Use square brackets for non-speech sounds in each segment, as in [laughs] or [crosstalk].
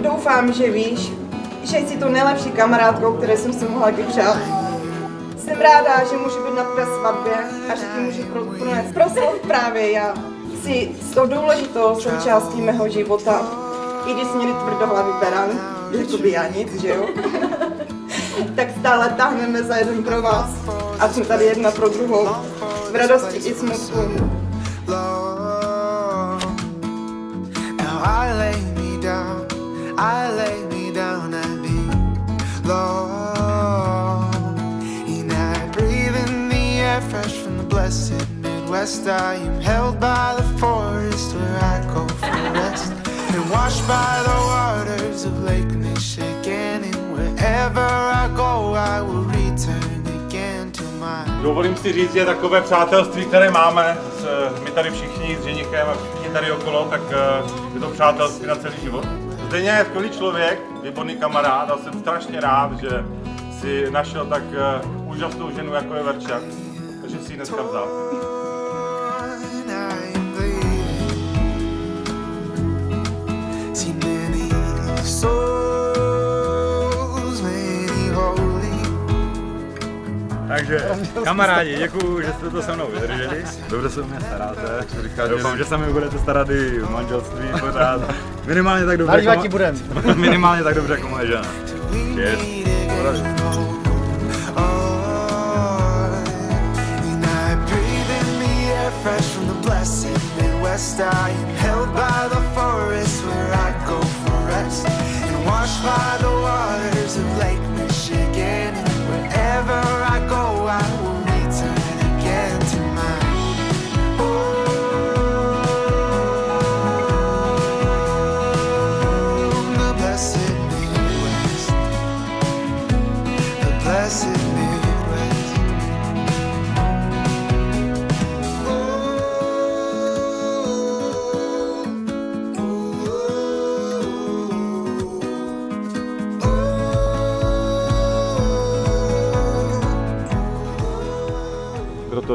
doufám, že víš, že jsi tu nejlepší kamarádkou, které jsem si mohla kdy přát. Jsem ráda, že můžu být na tvé svatbě a že ti můžu pro, pronést proslov právě já. Jsi s tou důležitou součástí mého života, i když jsi měli tvrdohlavý beran, jako by já nic, že jo? [laughs] tak stále táhneme za jeden pro vás a jsme tady jedna pro druhou. V radosti i smutku. I lay me down, I lay me down and be. And I breathe in the air fresh from the blessed Midwest. I am held by the forest where I go for rest. And washed by the waters of Lake Michigan. And wherever I go, I will return Dovolím si říct, že takové přátelství, které máme, s, my tady všichni s ženichem a všichni tady okolo, tak eh, je to přátelství na celý život. Zdeně je skvělý člověk, výborný kamarád a jsem strašně rád, že si našel tak eh, úžasnou ženu, jako je Verča, takže si ji dneska vzal. Takže [laughs] kamarádi, děkuju, že jste to se mnou vydrželi. Dobře se o mě staráte. Doufám, že se mi budete starat i v manželství pořád. Minimálně tak dobře, Nalívat jako, ti budem. [laughs] minimálně tak dobře jako moje žena. Cheers. I breathe in the air fresh from the blessed Midwest. I am held by the forest where I go for rest. And washed by the Proto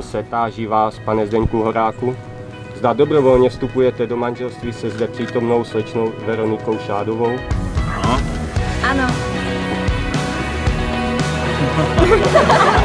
se táží vás, pane Zdeňku Horáku, zda dobrovolně vstupujete do manželství se zde přítomnou slečnou Veronikou Šádovou. Ano. Ha ha ha ha!